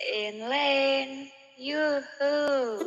inland. Yuhu.